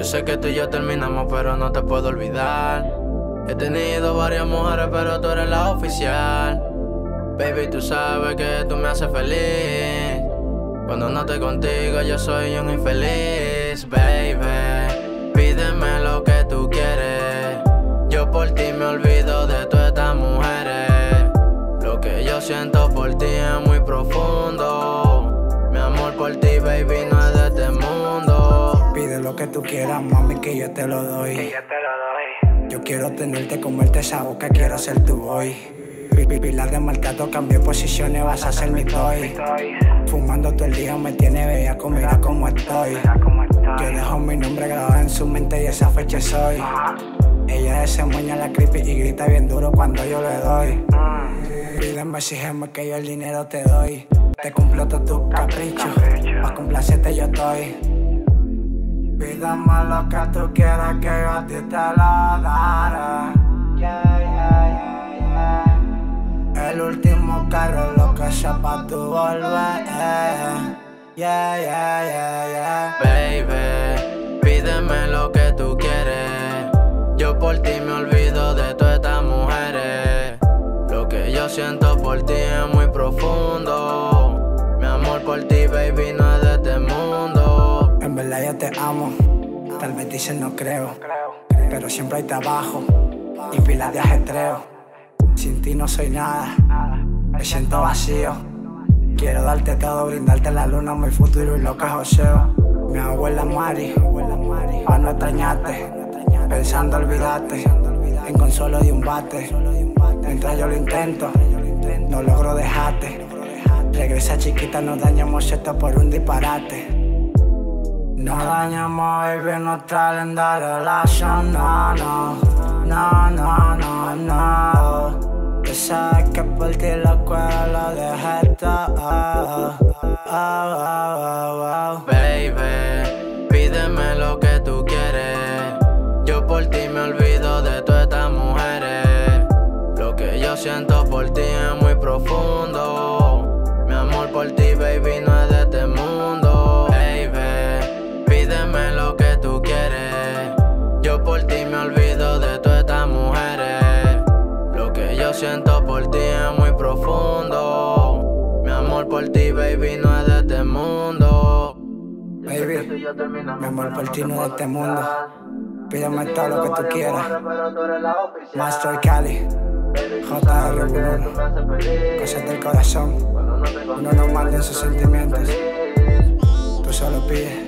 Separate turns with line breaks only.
Yo sé que tú y yo terminamos, pero no te puedo olvidar. He tenido varias mujeres, pero tú eres la oficial. Baby, tú sabes que tú me haces feliz. Cuando no estoy contigo, yo soy un infeliz, baby. Tú
quieras, mami, que yo te lo doy.
Que yo te lo doy.
Yo quiero tenerte, comerte esa boca, quiero ser tu boy. Pila de maltrato, cambié posiciones, vas a ser mi toy. Fumando todo el día me tiene bella, mira cómo estoy. Yo dejo mi nombre grabado en su mente y esa fecha soy. Ella desempeña la creepy y grita bien duro cuando yo le doy.
Mm.
Pídeme, exígeme que yo el dinero te doy. Te cumplo todos tus caprichos.
Capricho.
Pa' complacerte yo estoy. Pídame lo que tú quieras que yo a ti te lo daré.
Yeah, yeah, yeah.
El último carro, lo que sea pa' tu volver. Yeah, yeah, yeah, yeah.
Baby, pídeme lo que tú quieres. Yo por ti me olvido de todas estas mujeres. Lo que yo siento por ti
te amo. Tal vez dicen no creo. Pero siempre hay trabajo y pilas de ajetreo. Sin ti no soy nada, me siento vacío. Quiero darte todo, brindarte la luna, mi futuro y lo joseo. Mi abuela Mari, pa' no extrañarte. Pensando olvidarte, en consuelo de un bate. Mientras yo lo intento, no logro dejarte. Regresa chiquita, no dañamos esto por un disparate. No dañamos, baby, nuestra linda relación, no, no, no, no, no, no. Tú sabes que por ti la escuela lo dejé todo. Oh, oh, oh, oh.
Baby, pídeme lo que tú quieres. Yo por ti me olvido de todas estas mujeres. Lo que yo siento por ti es muy profundo. Mi amor por ti, baby, no es Yo por ti me olvido de todas estas mujeres. Lo que yo siento por ti es muy profundo. Mi amor por ti, baby, no es de este mundo.
Baby, mi amor por ti no es de este mundo. Pídeme todo lo que tú quieras. Master Cali, JR Bruno, cosas del corazón. Uno no manda en sus sentimientos. Tú solo pides.